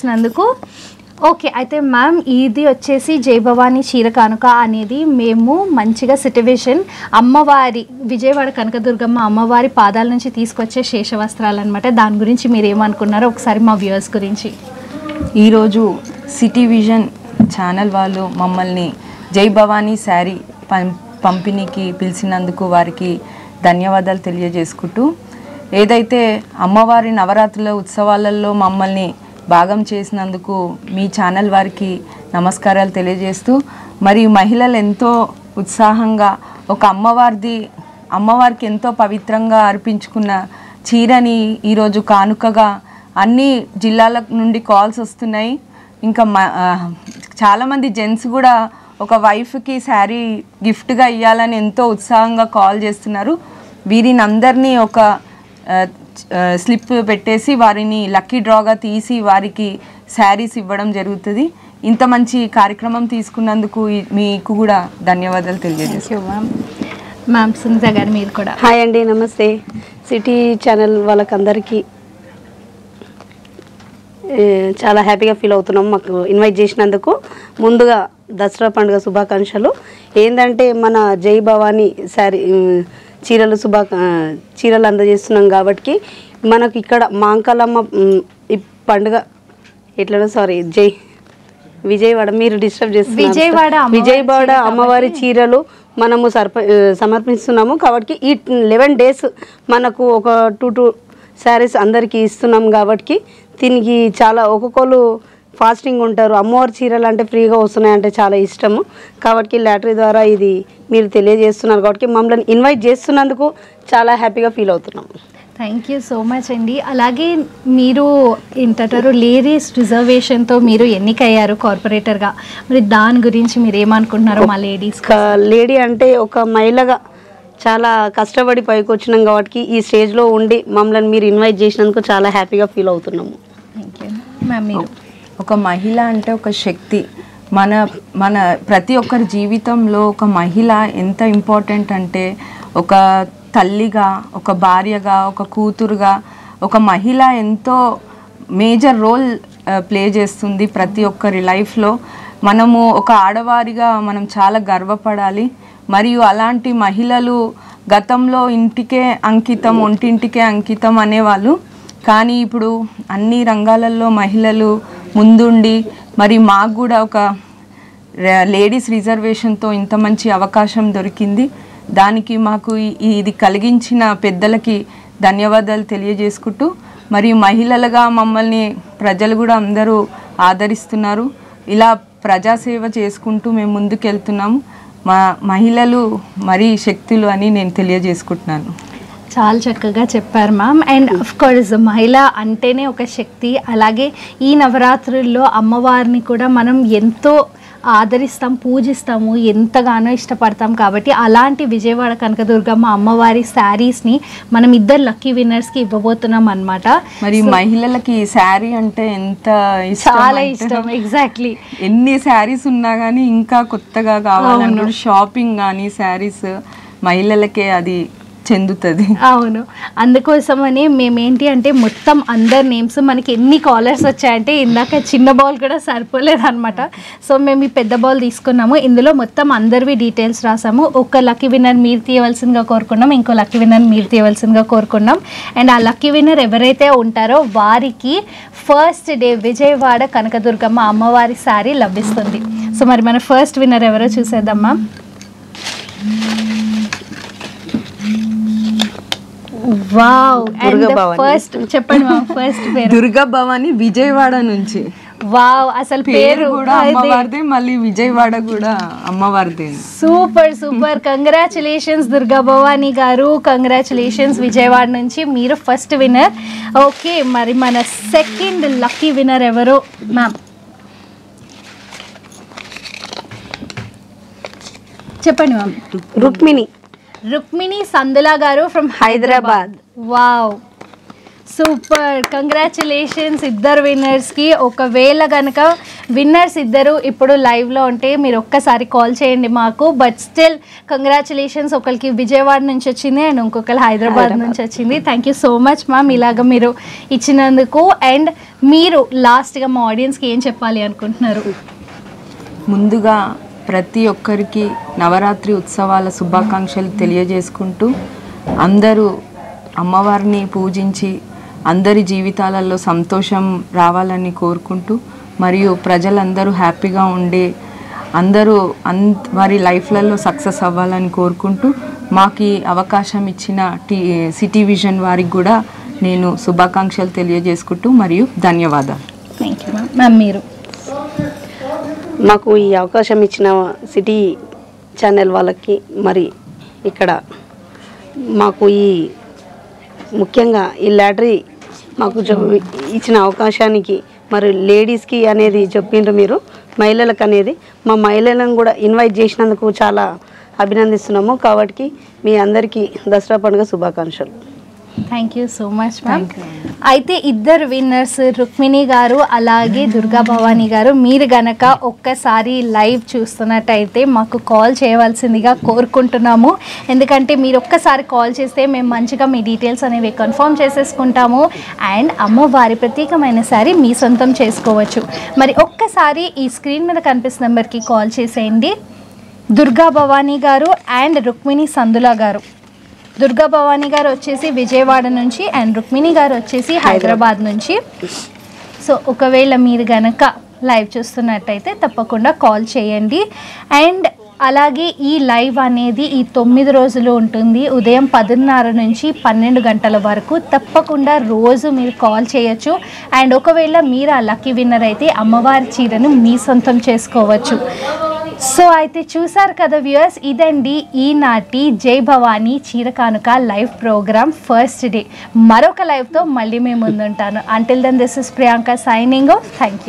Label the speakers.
Speaker 1: చేసినందుకు ఓకే అయితే మ్యామ్ ఇది వచ్చేసి జై చీర కానుక అనేది మేము మంచిగా సిటివేషన్ అమ్మవారి విజయవాడ కనకదుర్గమ్మ అమ్మవారి పాదాల నుంచి తీసుకొచ్చే శేషవస్త్రాలు అనమాట దాని గురించి మీరు ఏమనుకున్నారో ఒకసారి మా వ్యూవర్స్ గురించి.
Speaker 2: ఈరోజు సిటీ విజన్ ఛానల్ వాళ్ళు మమ్మల్ని జై భవానీ శారీ పం పంపిణీకి పిలిచినందుకు వారికి ధన్యవాదాలు తెలియజేసుకుంటూ ఏదైతే అమ్మవారి నవరాత్రుల ఉత్సవాలలో మమ్మల్ని భాగం చేసినందుకు మీ ఛానల్ వారికి నమస్కారాలు తెలియజేస్తూ మరి మహిళలు ఎంతో ఉత్సాహంగా ఒక అమ్మవారిది అమ్మవారికి ఎంతో పవిత్రంగా అర్పించుకున్న చీరని ఈరోజు కానుకగా అన్ని జిల్లాల నుండి కాల్స్ వస్తున్నాయి. ఇంకా మ- చాలామంది జెంట్స్ కూడా ఒక వైఫ్కి శారీ గిఫ్ట్గా ఇవ్వాలని ఎంతో ఉత్సాహంగా కాల్ చేస్తున్నారు. వీరిని అందరినీ ఒక స్లిప్ పెట్టేసి వారిని లక్కీ డ్రాగా తీసి వారికి శారీస్ ఇవ్వడం జరుగుతుంది. ఇంత మంచి కార్యక్రమం తీసుకున్నందుకు మీకు కూడా ధన్యవాదాలు
Speaker 1: యూ మ్యామ్ మ్యామ్ సునీత గారు మీరు కూడా.
Speaker 3: హాయ్ అండి నమస్తే. సిటీ ఛానల్ వాళ్ళకందరికీ చాలా హ్యాపీగా ఫీల్ అవుతున్నాం. మాకు ఇన్వైట్ చేసినందుకు. ముందుగా దసరా పండుగ శుభాకాంక్షలు. ఏంటంటే మన జై భవానీ శారీ చీరలు శుభా చీరలు అందజేస్తున్నాం కాబట్టి మనకు ఇక్కడ మాంకాలమ్మ పండుగ ఎట్లనో సారీ జై విజయవాడ మీరు డిస్టర్బ్ చేస్తున్నారు.
Speaker 1: విజయవాడ
Speaker 3: విజయవాడ అమ్మవారి చీరలు మనము సర్ప సమర్పిస్తున్నాము కాబట్టి ఈ లెవెన్ డేస్ మనకు ఒక టూ టూ శారీస్ అందరికీ ఇస్తున్నాం కాబట్టి దీనికి చాలా ఒక్కొక్కరు ఫాస్టింగ్ ఉంటారు. అమ్మవారి చీరలు అంటే ఫ్రీగా వస్తున్నాయి అంటే చాలా ఇష్టము. కాబట్టి లాటరీ ద్వారా ఇది మీరు తెలియజేస్తున్నారు కాబట్టి మమ్మల్ని ఇన్వైట్ చేస్తున్నందుకు చాలా హ్యాపీగా ఫీల్ అవుతున్నాం.
Speaker 1: థ్యాంక్ యూ సో మచ్ అండి. అలాగే మీరు ఏంటంటారు లేడీస్ రిజర్వేషన్తో మీరు ఎన్నికయ్యారు కార్పొరేటర్గా. మరి దాని గురించి మీరు ఏమనుకుంటున్నారో మా లేడీస్
Speaker 3: లేడీ అంటే ఒక మహిళగా చాలా కష్టపడి పైకి వచ్చినాం కాబట్టి ఈ స్టేజ్లో ఉండి మమ్మల్ని మీరు ఇన్వైట్ చేసినందుకు చాలా హ్యాపీగా ఫీల్ అవుతున్నాము.
Speaker 1: థ్యాంక్ యూ మ్యామ్ మీరు.
Speaker 2: ఒక మహిళ అంటే ఒక శక్తి. మన మన ప్రతి ఒక్కరి జీవితంలో ఒక మహిళ ఎంత ఇంపార్టెంట్ అంటే ఒక తల్లిగా ఒక భార్యగా ఒక కూతురుగా ఒక మహిళ ఎంతో మేజర్ రోల్ ప్లే చేస్తుంది ప్రతి ఒక్కరి లైఫ్లో మనము ఒక ఆడవారిగా మనం చాలా గర్వపడాలి. మరియు అలాంటి మహిళలు గతంలో ఇంటికే అంకితం ఒంటింటికే అంకితం అనేవాళ్ళు. కానీ ఇప్పుడు అన్ని రంగాలలో మహిళలు ముందుండి మరి మాకు కూడా ఒక లేడీస్ రిజర్వేషన్తో ఇంత మంచి అవకాశం దొరికింది. దానికి మాకు ఇది కలిగించిన పెద్దలకి ధన్యవాదాలు తెలియజేసుకుంటూ మరి మహిళలుగా మమ్మల్ని ప్రజలు కూడా అందరూ ఆదరిస్తున్నారు. ఇలా ప్రజాసేవ చేసుకుంటూ మేము ముందుకెళ్తున్నాము. మా మహిళలు మరీ శక్తులు అని నేను తెలియజేసుకుంటున్నాను.
Speaker 1: చాలా చక్కగా చెప్పారు మ్యామ్ అండ్ అఫ్ కోర్స్ మహిళ అంటేనే ఒక శక్తి. అలాగే ఈ నవరాత్రుల్లో అమ్మవారిని కూడా మనం ఎంతో ఆదరిస్తాం పూజిస్తాము ఎంతగానో ఇష్టపడతాం కాబట్టి అలాంటి విజయవాడ కనకదుర్గమ్మ అమ్మవారి శారీస్ని మనం ఇద్దరు లక్కీ విన్నర్స్కి ఇవ్వబోతున్నాం అనమాట
Speaker 2: మరి మహిళలకి శారీ అంటే ఎంత
Speaker 1: చాలా ఇష్టం ఎగ్జాక్ట్లీ
Speaker 2: ఎన్ని శారీస్ ఉన్నా కానీ ఇంకా కొత్తగా కావాలంటే షాపింగ్ కానీ శారీస్ మహిళలకే అది చెందుతుంది.
Speaker 1: అవును. అందుకోసమని మేమేంటి అంటే మొత్తం అందరి నేమ్స్ మనకి ఎన్ని కాలర్స్ వచ్చాయంటే ఇందాక చిన్న బాల్ కూడా సరిపోలేదు అనమాట సో మేము ఈ పెద్ద బాల్ తీసుకున్నాము. ఇందులో మొత్తం అందరివి డీటెయిల్స్ రాసాము. ఒక లక్కీ విన్నర్ మీరు తీయవలసిందిగా కోరుకున్నాం. ఇంకో లక్కీ విన్నర్ మీరు తీయవలసిందిగా కోరుకున్నాం. అండ్ ఆ లక్కీ విన్నర్ ఎవరైతే ఉంటారో వారికి ఫస్ట్ డే విజయవాడ కనకదుర్గమ్మ అమ్మవారి శారీ లభిస్తుంది. సో మరి మన ఫస్ట్ విన్నర్ ఎవరో చూసేద్దామా? Wow and
Speaker 3: Durga Bhavani.
Speaker 1: First చెప్పండి ఫస్ట్ పేరు.
Speaker 2: దుర్గా భవాని విజయవాడ నుంచి.
Speaker 1: వావ్ అసలు
Speaker 2: పేరు
Speaker 1: పేరు
Speaker 2: కూడా అమ్మవారిదే మళ్ళీ విజయవాడ కూడా అమ్మవారిదే.
Speaker 1: Super super congratulations Durga Bhavani garu. Congratulations Vijayawada నుంచి. మీరు ఫస్ట్ విన్నర్ ఓకే మరి మన సెకండ్ లక్కీ విన్నర్ ఎవరు మ్యామ్ చెప్పండి ma'am
Speaker 3: Rukmini.
Speaker 1: Rukmini Sandula garu from
Speaker 3: Hyderabad.
Speaker 1: Wow super congratulations ఇద్దరు విన్నర్స్కి ఒకవేళ కనుక విన్నర్స్ ఇద్దరు ఇప్పుడు లైవ్లో ఉంటే మీరు ఒక్కసారి కాల్ చేయండి మాకు. బట్ స్టిల్ కంగ్రాచులేషన్స్ ఒకరికి విజయవాడ నుంచి వచ్చింది అండ్ ఇంకొకరు హైదరాబాద్ నుంచి వచ్చింది. Thank you so much ma'am ఇలాగ మీరు ఇచ్చినందుకు. అండ్ మీరు లాస్ట్గా మా ఆడియన్స్కి ఏం చెప్పాలి అనుకుంటున్నారు?
Speaker 2: ముందుగా ప్రతి ఒక్కరికి నవరాత్రి ఉత్సవాల శుభాకాంక్షలు తెలియజేసుకుంటూ అందరూ అమ్మవారిని పూజించి అందరి జీవితాలలో సంతోషం రావాలని కోరుకుంటూ మరియు ప్రజలందరూ హ్యాపీగా ఉండి అందరూ అన్ వారి లైఫ్లలో సక్సెస్ అవ్వాలని కోరుకుంటూ మాకు ఈ అవకాశం ఇచ్చిన టీ సిటీ విజన్ వారికి కూడా నేను శుభాకాంక్షలు తెలియజేసుకుంటూ మరియు ధన్యవాదాలు.
Speaker 1: థ్యాంక్ యూ మ్యామ్ మ్యామ్ మీరు.
Speaker 3: మాకు ఈ అవకాశం ఇచ్చిన సిటీ ఛానల్ వాళ్ళకి మరి ఇక్కడ మాకు ఈ ముఖ్యంగా ఈ లాటరీ మాకు ఇచ్చిన అవకాశానికి మరి లేడీస్కి అనేది చెప్పిండ్రు మీరు మహిళలకు అనేది. మా మహిళలను కూడా ఇన్వైట్ చేసినందుకు చాలా అభినందిస్తున్నాము. కాబట్టి మీ అందరికీ దసరా పండుగ శుభాకాంక్షలు.
Speaker 1: Thank you so much ma'am అయితే ఇద్దరు విన్నర్స్ రుక్మిణి గారు అలాగే దుర్గా భవానీ గారు మీరు గనక ఒక్కసారి లైవ్ చూస్తున్నట్టయితే మాకు కాల్ చేయవలసిందిగా కోరుకుంటున్నాము. ఎందుకంటే మీరు ఒక్కసారి కాల్ చేస్తే మేము మంచిగా మీ డీటెయిల్స్ అనేవి కన్ఫర్మ్ చేసేసుకుంటాము. అండ్ అమ్మవారి ప్రత్యేకమైన సారీ మీ సొంతం చేసుకోవచ్చు. మరి ఒక్కసారి ఈ స్క్రీన్ మీద కనిపిస్తున్న నెంబర్కి కాల్ చేసేయండి. దుర్గా భవానీ గారు అండ్ రుక్మిణి సందుల గారు. దుర్గా భవానీ గారు వచ్చేసి విజయవాడ నుంచి అండ్ రుక్మిణి గారు వచ్చేసి హైదరాబాద్. నుంచి. సో ఒకవేళ మీరు గనక లైవ్ చూస్తున్నట్టయితే తప్పకుండా కాల్ చేయండి. అండ్ అలాగే ఈ లైవ్ అనేది ఈ తొమ్మిది రోజులు ఉంటుంది. ఉదయం పదిన్నర నుంచి పన్నెండు గంటల వరకు తప్పకుండా రోజు మీరు కాల్ చేయొచ్చు. అండ్ ఒకవేళ మీరు ఆ లక్కీ విన్నర్ అయితే అమ్మవారి చీరను మీ సొంతం చేసుకోవచ్చు. సో అయితే చూసారు కదా వ్యూయర్స్ ఇదండి ఈనాటి జై భవానీ చీర కానుక లైవ్ ప్రోగ్రామ్ ఫస్ట్ డే మరొక లైవ్తో మళ్ళీ మేము ముందుంటాను. Until then this is Priyanka signing thank you